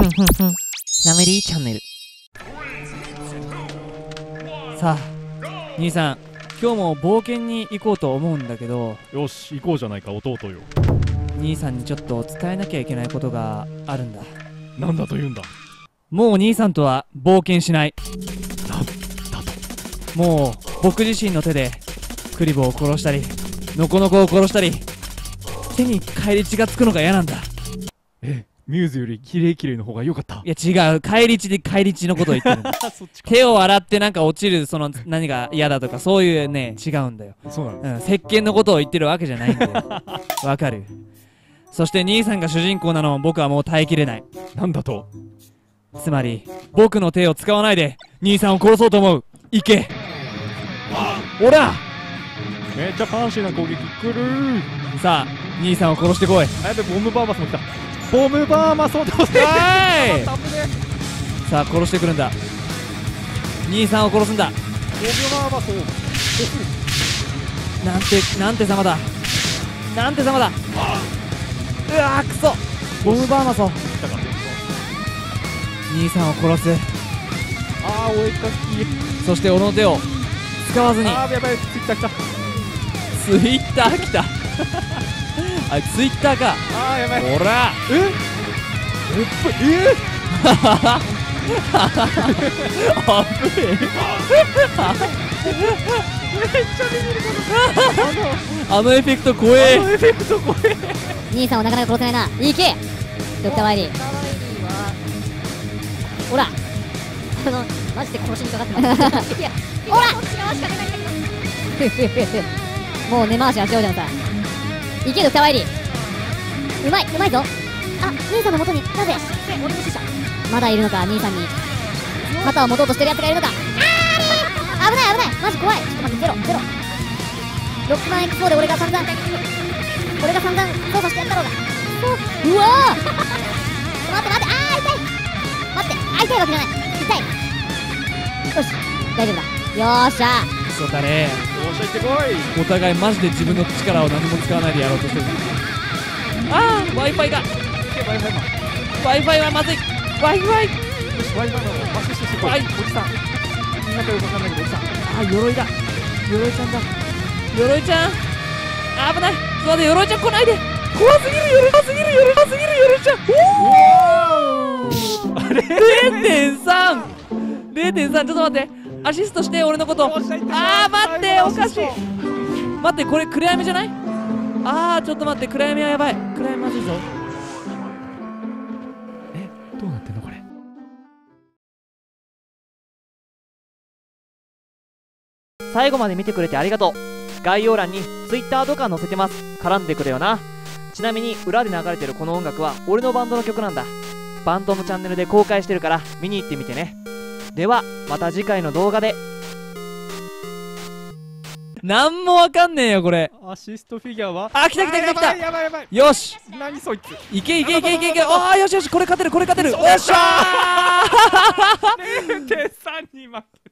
ラメリーチャンネル。さあ兄さん今日も冒険に行こうと思うんだけど。よし行こうじゃないか弟よ。兄さんにちょっと伝えなきゃいけないことがあるんだ。なんだと言うんだ？もう兄さんとは冒険しない。なんだと。もう僕自身の手でクリボーを殺したりノコノコを殺したり手に返り血がつくのが嫌なんだ。えミューズより綺麗綺麗の方が良かった。いや違う。返り血で返り血のことを言ってる。んだ手を洗ってなんか落ちるその何が嫌だとかそういうね違うんだよ、そうなのうん、石鹸のことを言ってるわけじゃないんだよ。わかる。そして兄さんが主人公なのも僕はもう耐えきれない。なんだと？つまり僕の手を使わないで兄さんを殺そうと思う。行け。ほら！めっちゃファンシーな攻撃。来るさあ兄さんを殺してこい。あやべボムバーマスも来たボムバーマスを倒せはい。危 ねさあ殺してくるんだ。兄さんを殺すんだ。ボムバーマスをなんてなんて様だ。なんて様だ。うわーくそ。ボムバーマソ来たか兄さんを殺す。あーお絵かき。そして俺の手を。使わずに。あーやばいツイッター来た。ツイッター来たあツイッターか。あーやばい。ほら。え？え？っ えあぶねあのエフェクト怖え。エフェクト怖え。兄さんをなかなか殺せないな。行け。ドクターワイリー。ほら。あのマジで殺しにかかってます。いやほら もう根回しはしようじゃんさ行けドクターワイリーうまいうまいぞ。あ兄さんの元に。なぜ？俺の死者まだいるのか兄さんに。肩を持とうとしてる奴がいるのか。あー危ない危ない。マジ怖い。ちょっと待ってゼロゼロ。ロックマン X4 で俺が散々。俺が散々操作してやったろうが。う。わー。待って待って。あー痛い。待ってあ痛いわけじゃない。痛い。よし大丈夫だ。よーしゃ。クソだねよっしゃ行ってこい。お互いマジで自分の力を何も使わないでやろうとしてる。ああ w i f i が。W i f i はまずい。W i f i ワイバーの。バシッシしてこい。はいおじさん。みんなかよくわかんないけどおじさん。あ鎧だ。鎧ちゃんだ。鎧ちゃん。危ない。ちょっと待って鎧ちゃん来ないで。怖すぎる鎧。怖すぎる鎧。怖すぎる鎧ちゃん。おおあれ0.3 0.3ちょっと待ってアシストして俺のこと。あー待っておかしい。待ってこれ暗闇じゃない？あーちょっと待って暗闇はやばい。暗闇まずいぞ。えどうなってんの？これ。最後まで見てくれてありがとう。概要欄に Twitter とか載せてます。絡んでくれよな。ちなみに裏で流れてるこの音楽は俺のバンドの曲なんだ。バンドのチャンネルで公開してるから見に行ってみてねではまた次回の動画で。なんもわかんねえよこれ。アシストフィギュアは？あ来た来た来た来たあーやばいやばいやばい。よし。何そいつ？いけいけいけいけいけ。ああよしよしこれ勝てるこれ勝てる。よっしゃー。0.3に負け